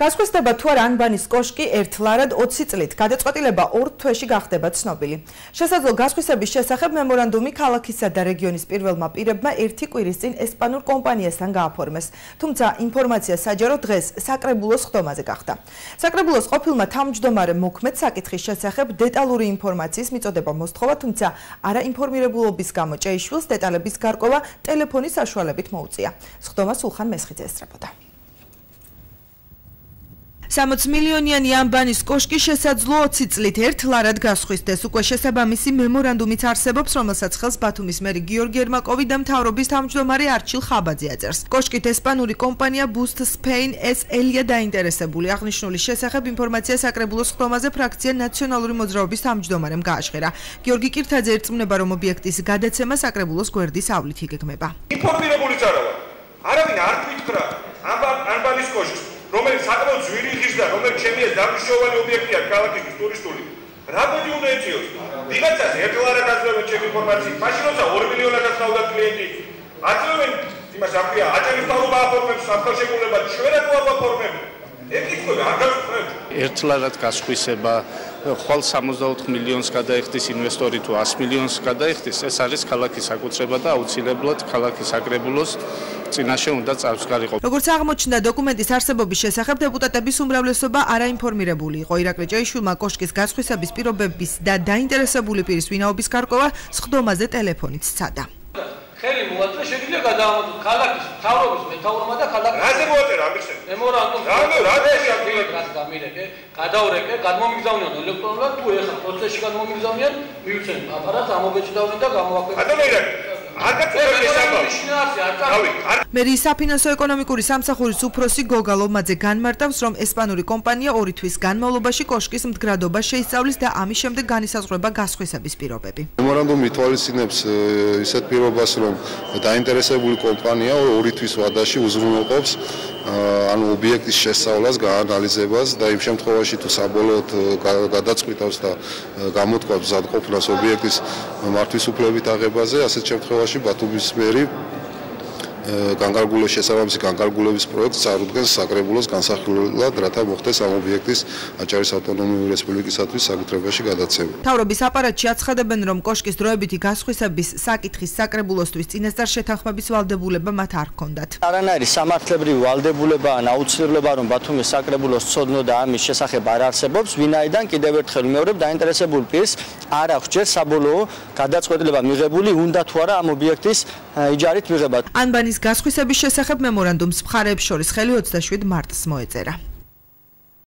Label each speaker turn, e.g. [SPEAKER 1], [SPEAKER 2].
[SPEAKER 1] გასხვისდება თუ არა ანბანის კოშკი ერთ ლარად 20 წლით, გადაწყვეტილება ორ თვეში გახდება ცნობილი. შესაძლო გასხვისების შესახებ მემორანდუმი ქალაქისა და რეგიონის პირველმა პირებმა ერთი კვირის წინ ესპანურ კომპანიასთან გააფორმეს. თუმცა ინფორმაცია საჯარო დღეს საკრებულოს ხდომაზე გახდა. საკრებულოს ყოფილმა თავმჯდომარე მოქმედ საკითხის შესახებ დეტალური ინფორმაციის მიწოდება მოსთხოვა, თუმცა არაინფორმირებულობის გამო ჭეიშვილს დეტალების გარკვევა ტელეფონის საშუალებით მოუწია. ხდომა სულხან მესხიძე ესწრებოდა. 60 მილიონიანი ამბანის კოშკი შესაძლო 20 წლით ერთ ლარად გასხვისდეს. უკვე შესაბამისი მემორანდუმიც არსებობს, რომელსაც ხელს ბათუმის მერი გიორგი ერმაკოვი და მთავრობის თავმჯდომარე არჩილ ხაბაძე აწერს. კოშკით ესპანური კომპანია Boost Spain SL-ია დაინტერესებული. აღნიშნული შესახებ ინფორმაცია საკრებულოს ხდომაზე ფრაქცია ნაციონალური მოძრაობის თავმჯდომარემ გააშხერა. გიორგი კირთაძე ერწმუნება, რომ ობიექტის გადაცემა საკრებულოს გვერდის ავლით იგეგმება.
[SPEAKER 2] ინფორმირებული წარავა. არავინ არ თვითკრა ამბანის კოშკს რომელიც საკმაოდ ძვირი ხის და რომელიც ჩემი ეს დამშოვანი ობიექტია ქალაქის ტურისტული. რა გონი უნდა ეწიოს? ვიღაცას ერთლარად აძლევენ ჩემი ინფორმაციით მაშინ როცა 2 მილიონადაც დავდა კლიენტი აძლევენ იმას აფია აჭარის თავობა აფორმებს საფრთხეებულება ჩვენად ვაფორმებ ეკითხები არ გასწრებ
[SPEAKER 3] ერთლარად გასხვისება ხვალ 64 მილიონს გადაიხდის ინვესტორი თუ 100 მილიონს გადაიხდის ეს არის ქალაქის საკუთრება და აუცილებლად ქალაქის აგრებულოს წინაშე უნდა წარსგარიყო.
[SPEAKER 1] როგორც აღმოჩნდა დოკუმენტის არსებობის შესახებ დეპუტატების უმრავლესობა არაინფორმირებული იყო. ირაკლი ჭეიშვილმა კოშკის გასხვისების პირობების და დაინტერესებული პირის ვინაობის გარკვევა სხდომაზე ტელეფონით სცადა.
[SPEAKER 4] ხელი მოაწერა შეგვიძლია გადაამოწმოთ ქალაქის მთავრობის მეთაურმა და ქალაქის.
[SPEAKER 2] რაზე მოაწერა ამისე
[SPEAKER 4] მემორანდუმი რა რა შეიძლება რაც გამირეკე გადაურეკე გადმომიგზავნიან ელექტრონულად თუ ეხა პროცესში გადმომიგზავნიან მივცენ აპარატს ამობეჭდავენ და გამოვაკვეთენ
[SPEAKER 2] ბატონო ირაკლი
[SPEAKER 1] მერი საფინანსო ეკონომიკური სამსახურის უფროსი გოგა ლომაძე განმარტავს, რომ ესპანური კომპანია ორი თვის განმავლობაში კოშკის მდგრადობა შეისწავლის და ამის შემდეგ განისაზღვრება გასხვისების პირობები.
[SPEAKER 5] მემორანდუმი თვალისწინებს ისეთ პირობას, რომ დაინტერესებული კომპანია ორი თვის ვადაში უზრუნველყოფს ანუ ობიექტის შესწავლას, გაანალიზებას და იმ შემთხვევაში თუ საბოლოოდ გადაწყვიტავს და გამოთქვამს ზადყოფნას ობიექტის მართვის უფლებით აღებაზე, ასეთ შემთხვევაში ბათუმის მერი განკარგულების შესაბამისი განკარგულების პროექტს წარუდგენს საკრებულოს განსახილველად, რათა მოხდეს ამ ობიექტის აჭარის ავტონომიური რესპუბლიკისათვის საკუთრებაში გადაცემა.
[SPEAKER 1] თავრობის აპარატში აცხადებენ, რომ კოშკის დროებითი გასხვისების საკითხის საკრებულოსთვის წინასწარ შეთანხმების ვალდებულება მათ არ ჰქონდათ.
[SPEAKER 6] არანაირი სამართლებრივი ვალდებულება ან აუცილებლობა რომ ბათუმის საკრებულოს ცოდნო და ამის შესახებ არ არსებობს, ვინაიდან კიდევ ერთხელ მეორე დაინტერესებული პირს არ აქვს ჯერ საბოლოო გადაწყვეტილება მიღებული, უნდა თუ არა ამ ობიექტის იჯარით მიღება.
[SPEAKER 1] ანბანის გასხვისების შესახებ მემორანდუმს მხარეებს შორის ხელი 27 მარტს მოეწერა.